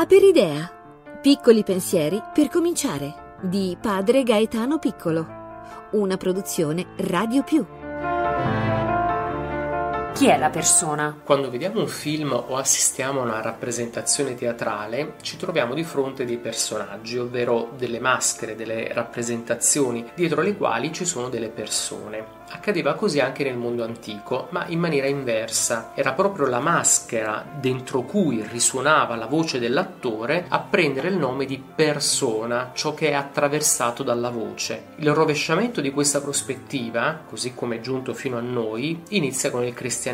Aperidea. Piccoli pensieri per cominciare di padre Gaetano Piccolo. Una produzione Radio Più. Chi è la persona? Quando vediamo un film o assistiamo a una rappresentazione teatrale, ci troviamo di fronte dei personaggi, ovvero delle maschere, delle rappresentazioni dietro le quali ci sono delle persone. Accadeva così anche nel mondo antico, ma in maniera inversa. Era proprio la maschera dentro cui risuonava la voce dell'attore a prendere il nome di persona, ciò che è attraversato dalla voce. Il rovesciamento di questa prospettiva, così come è giunto fino a noi, inizia con il cristianesimo,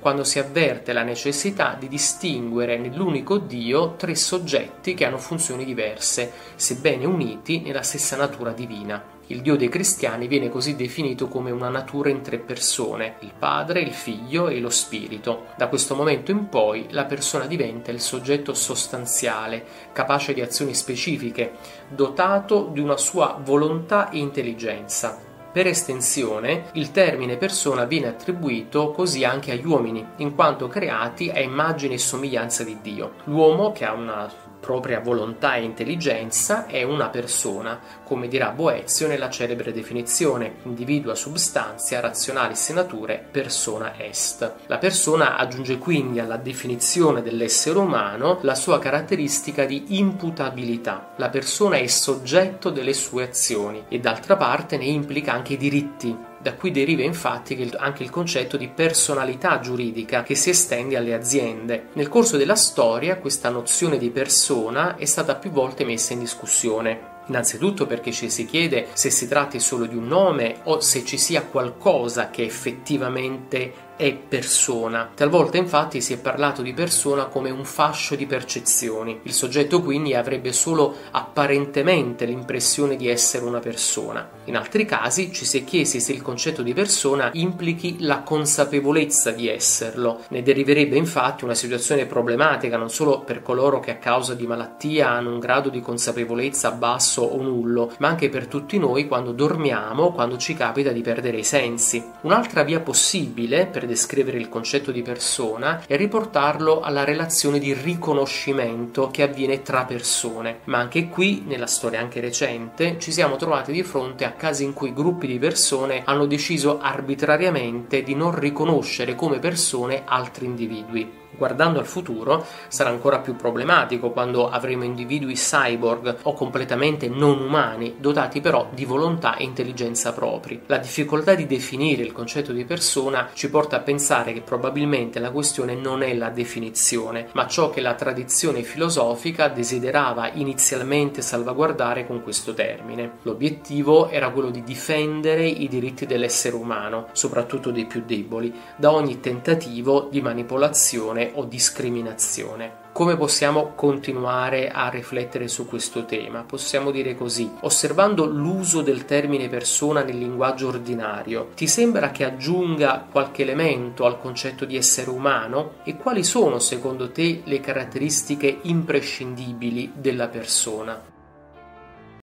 quando si avverte la necessità di distinguere nell'unico Dio tre soggetti che hanno funzioni diverse, sebbene uniti nella stessa natura divina. Il Dio dei cristiani viene così definito come una natura in tre persone, il Padre, il Figlio e lo Spirito. Da questo momento in poi la persona diventa il soggetto sostanziale, capace di azioni specifiche, dotato di una sua volontà e intelligenza. Per estensione, il termine persona viene attribuito così anche agli uomini, in quanto creati a immagine e somiglianza di Dio. L'uomo, che ha una propria volontà e intelligenza è una persona, come dirà Boezio nella celebre definizione individua substantia rationalis nature persona est. La persona aggiunge quindi alla definizione dell'essere umano la sua caratteristica di imputabilità. La persona è soggetto delle sue azioni e d'altra parte ne implica anche i diritti da qui deriva infatti anche il concetto di personalità giuridica che si estende alle aziende. Nel corso della storia questa nozione di persona è stata più volte messa in discussione. Innanzitutto perché ci si chiede se si tratti solo di un nome o se ci sia qualcosa che effettivamente è persona. Talvolta infatti si è parlato di persona come un fascio di percezioni. Il soggetto quindi avrebbe solo apparentemente l'impressione di essere una persona. In altri casi ci si è chiesti se il concetto di persona implichi la consapevolezza di esserlo. Ne deriverebbe infatti una situazione problematica non solo per coloro che a causa di malattia hanno un grado di consapevolezza basso o nullo, ma anche per tutti noi quando dormiamo, quando ci capita di perdere i sensi. Un'altra via possibile per descrivere il concetto di persona è riportarlo alla relazione di riconoscimento che avviene tra persone. Ma anche qui, nella storia anche recente, ci siamo trovati di fronte a casi in cui gruppi di persone hanno deciso arbitrariamente di non riconoscere come persone altri individui. Guardando al futuro sarà ancora più problematico quando avremo individui cyborg o completamente non umani, dotati però di volontà e intelligenza propri. La difficoltà di definire il concetto di persona ci porta a pensare che probabilmente la questione non è la definizione, ma ciò che la tradizione filosofica desiderava inizialmente salvaguardare con questo termine. L'obiettivo era quello di difendere i diritti dell'essere umano, soprattutto dei più deboli, da ogni tentativo di manipolazione o discriminazione. Come possiamo continuare a riflettere su questo tema? Possiamo dire così, osservando l'uso del termine persona nel linguaggio ordinario, ti sembra che aggiunga qualche elemento al concetto di essere umano? E quali sono secondo te le caratteristiche imprescindibili della persona?